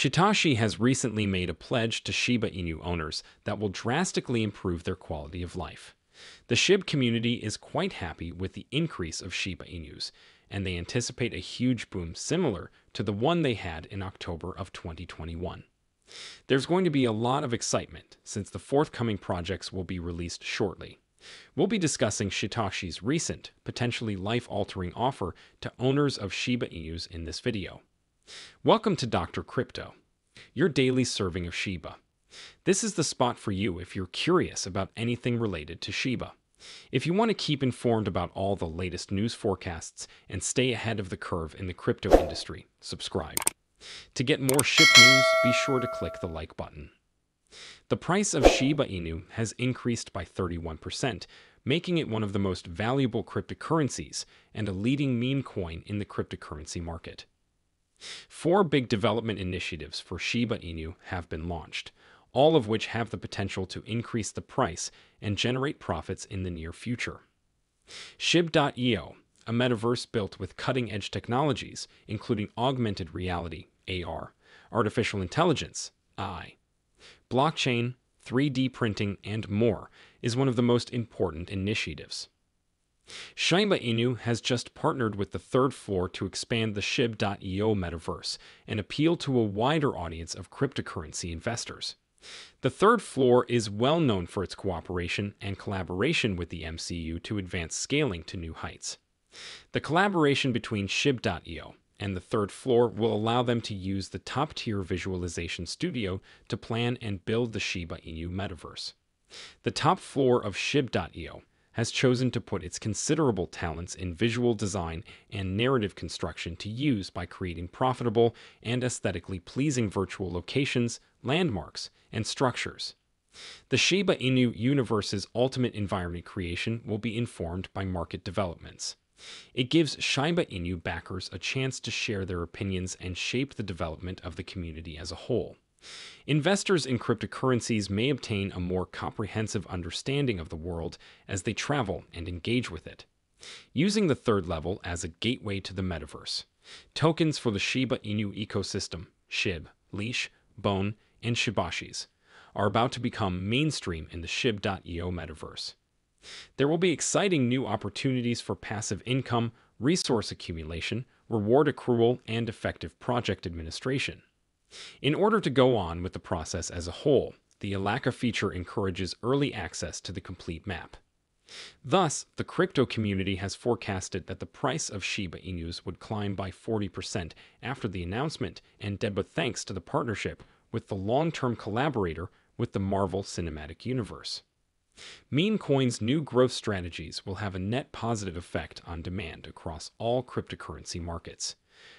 Shytoshi has recently made a pledge to Shiba Inu owners that will drastically improve their quality of life. The SHIB community is quite happy with the increase of Shiba Inus, and they anticipate a huge boom similar to the one they had in October of 2021. There's going to be a lot of excitement since the forthcoming projects will be released shortly. We'll be discussing Shytoshi's recent, potentially life-altering offer to owners of Shiba Inus in this video. Welcome to Dr. Crypto, your daily serving of Shiba. This is the spot for you if you're curious about anything related to Shiba. If you want to keep informed about all the latest news forecasts and stay ahead of the curve in the crypto industry, subscribe. To get more SHIB news, be sure to click the like button. The price of Shiba Inu has increased by 31%, making it one of the most valuable cryptocurrencies and a leading meme coin in the cryptocurrency market. Four big development initiatives for Shiba Inu have been launched, all of which have the potential to increase the price and generate profits in the near future. SHIB.io, a metaverse built with cutting edge technologies, including augmented reality, AR, artificial intelligence, AI, blockchain, 3D printing, and more, is one of the most important initiatives. Shiba Inu has just partnered with the third floor to expand the SHIB.io metaverse and appeal to a wider audience of cryptocurrency investors. The third floor is well known for its cooperation and collaboration with the MCU to advance scaling to new heights. The collaboration between SHIB.io and the third floor will allow them to use the top tier visualization studio to plan and build the Shiba Inu metaverse. The top floor of SHIB.io has chosen to put its considerable talents in visual design and narrative construction to use by creating profitable and aesthetically pleasing virtual locations, landmarks, and structures. The Shiba Inu universe's ultimate environment creation will be informed by market developments. It gives Shiba Inu backers a chance to share their opinions and shape the development of the community as a whole. Investors in cryptocurrencies may obtain a more comprehensive understanding of the world as they travel and engage with it. Using the third level as a gateway to the metaverse, tokens for the Shiba Inu ecosystem, SHIB, Leash, Bone, and Shiboshis, are about to become mainstream in the SHIB.io metaverse. There will be exciting new opportunities for passive income, resource accumulation, reward accrual, and effective project administration. In order to go on with the process as a whole, the Alaka feature encourages early access to the complete map. Thus, the crypto community has forecasted that the price of Shiba Inus would climb by 40% after the announcement and debut thanks to the partnership with the long-term collaborator with the Marvel Cinematic Universe. Meme Coin's new growth strategies will have a net positive effect on demand across all cryptocurrency markets.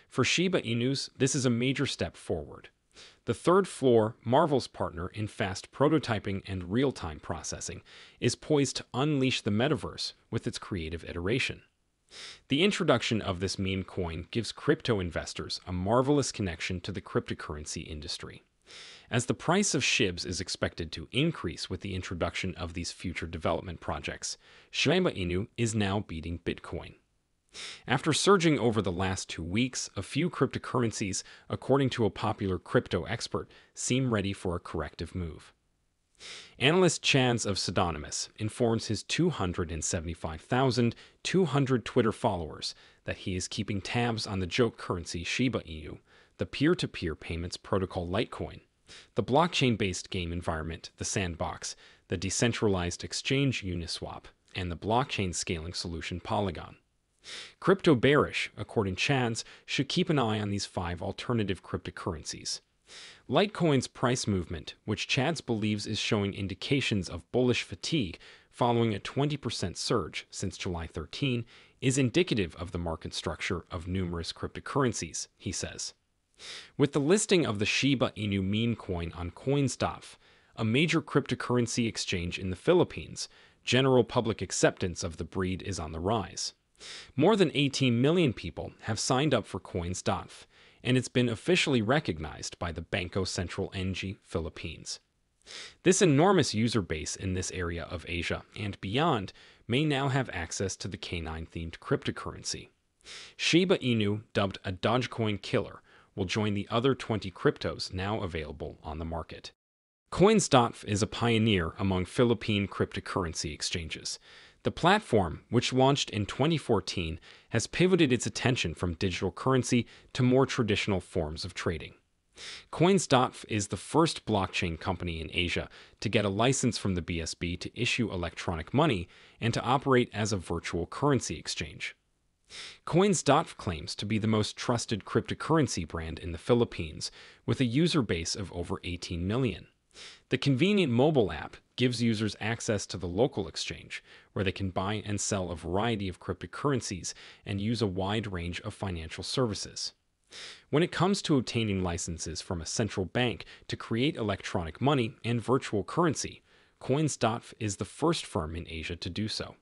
For Shiba Inus, this is a major step forward. The third floor, Marvel's partner in fast prototyping and real time processing, is poised to unleash the metaverse with its creative iteration. The introduction of this meme coin gives crypto investors a marvelous connection to the cryptocurrency industry. As the price of SHIBs is expected to increase with the introduction of these future development projects, Shiba Inu is now beating Bitcoin. After surging over the last two weeks, a few cryptocurrencies, according to a popular crypto expert, seem ready for a corrective move. Analyst Chance of Pseudonymous informs his 275,200 Twitter followers that he is keeping tabs on the joke currency Shiba Inu, the peer to peer payments protocol Litecoin, the blockchain based game environment, the Sandbox, the decentralized exchange Uniswap, and the blockchain scaling solution Polygon. Crypto bearish, according to Chads, should keep an eye on these five alternative cryptocurrencies. Litecoin's price movement, which Chads believes is showing indications of bullish fatigue following a 20% surge since July 13, is indicative of the market structure of numerous cryptocurrencies, he says. With the listing of the Shiba Inu meme coin on CoinsDAO, a major cryptocurrency exchange in the Philippines, general public acceptance of the breed is on the rise. More than 18 million people have signed up for CoinsDAO, and it's been officially recognized by the Bangko Sentral ng Pilipinas. This enormous user base in this area of Asia and beyond may now have access to the canine themed cryptocurrency. Shiba Inu, dubbed a Dogecoin killer, will join the other 20 cryptos now available on the market. Coins.ph is a pioneer among Philippine cryptocurrency exchanges. The platform, which launched in 2014, has pivoted its attention from digital currency to more traditional forms of trading. Coins.ph is the first blockchain company in Asia to get a license from the BSP to issue electronic money and to operate as a virtual currency exchange. Coins.ph claims to be the most trusted cryptocurrency brand in the Philippines, with a user base of over 18 million. The convenient mobile app gives users access to the local exchange, where they can buy and sell a variety of cryptocurrencies and use a wide range of financial services. When it comes to obtaining licenses from a central bank to create electronic money and virtual currency, Coins.ph is the first firm in Asia to do so.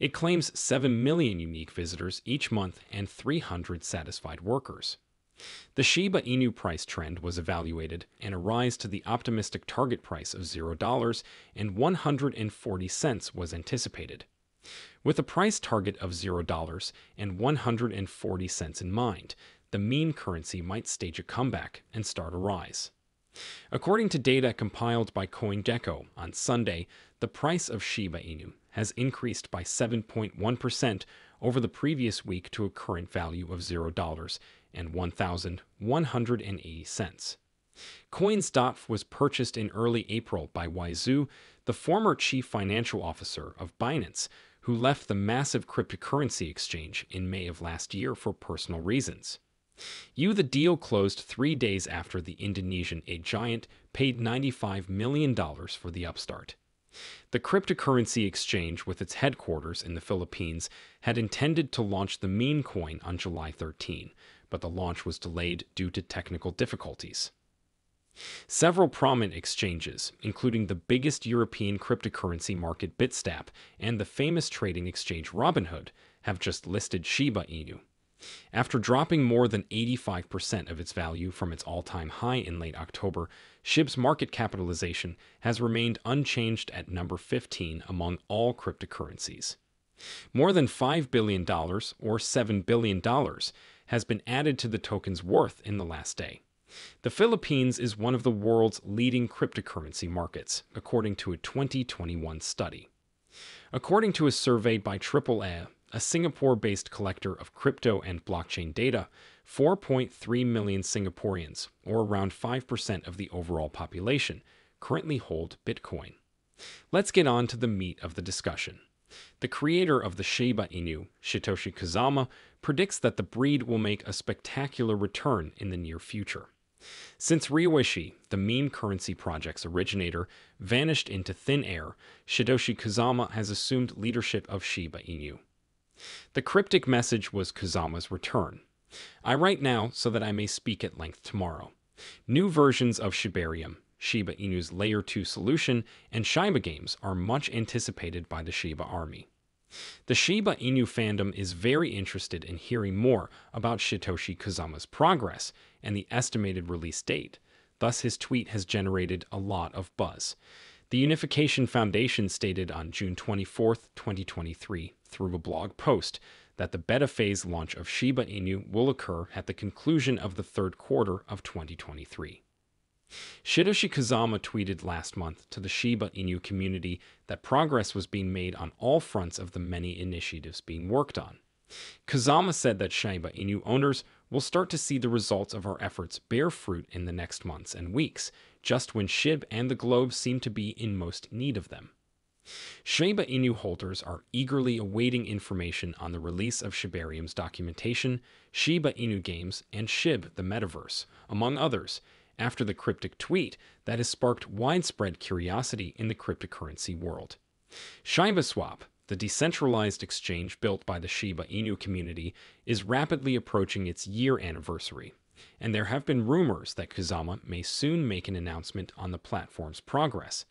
It claims 7 million unique visitors each month and 300 satisfied workers. The Shiba Inu price trend was evaluated, and a rise to the optimistic target price of $0 and 140 cents was anticipated. With a price target of $0 and 140 cents in mind, the meme currency might stage a comeback and start a rise. According to data compiled by CoinGecko on Sunday, the price of Shiba Inu has increased by 7.1% over the previous week to a current value of $0 and 1,180 cents. Coins.ph was purchased in early April by Wai the former chief financial officer of Binance, who left the massive cryptocurrency exchange in May of last year for personal reasons. You the deal closed three days after the Indonesian a giant paid $95 million for the upstart. The cryptocurrency exchange, with its headquarters in the Philippines, had intended to launch the meme coin on July 13, but the launch was delayed due to technical difficulties. Several prominent exchanges, including the biggest European cryptocurrency market Bitstamp and the famous trading exchange Robinhood, have just listed Shiba Inu. After dropping more than 85% of its value from its all time high in late October, SHIB's market capitalization has remained unchanged at number 15 among all cryptocurrencies. More than $5 billion, or $7 billion, has been added to the token's worth in the last day. The Philippines is one of the world's leading cryptocurrency markets, according to a 2021 study. According to a survey by AAA, a Singapore based collector of crypto and blockchain data, 4.3 million Singaporeans, or around 5% of the overall population, currently hold Bitcoin. Let's get on to the meat of the discussion. The creator of the Shiba Inu, Shytoshi Kusama, predicts that the breed will make a spectacular return in the near future. Since Ryoshi, the meme currency project's originator, vanished into thin air, Shytoshi Kusama has assumed leadership of Shiba Inu. The cryptic message was Kusama's return. I write now so that I may speak at length tomorrow. New versions of Shibarium, Shiba Inu's Layer 2 solution, and Shiba games are much anticipated by the Shiba army. The Shiba Inu fandom is very interested in hearing more about Shytoshi Kusama's progress and the estimated release date. Thus, his tweet has generated a lot of buzz. The Unification Foundation stated on June 24, 2023, through a blog post that the beta phase launch of Shiba Inu will occur at the conclusion of the third quarter of 2023. Shytoshi Kusama tweeted last month to the Shiba Inu community that progress was being made on all fronts of the many initiatives being worked on. Kusama said that Shiba Inu owners will start to see the results of our efforts bear fruit in the next months and weeks, just when SHIB and the globe seem to be in most need of them. Shiba Inu holders are eagerly awaiting information on the release of Shibarium's documentation, Shiba Inu games, and SHIB the Metaverse, among others, after the cryptic tweet that has sparked widespread curiosity in the cryptocurrency world. ShibaSwap, the decentralized exchange built by the Shiba Inu community, is rapidly approaching its year anniversary, and there have been rumors that Kusama may soon make an announcement on the platform's progress.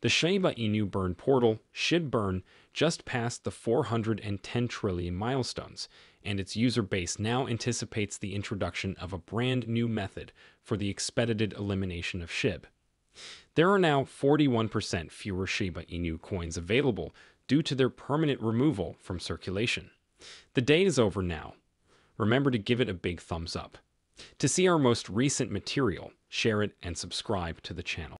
The Shiba Inu burn portal, SHIB Burn, just passed the 410 trillion milestones, and its user base now anticipates the introduction of a brand new method for the expedited elimination of SHIB. There are now 41% fewer Shiba Inu coins available due to their permanent removal from circulation. The day is over now. Remember to give it a big thumbs up. To see our most recent material, share it and subscribe to the channel.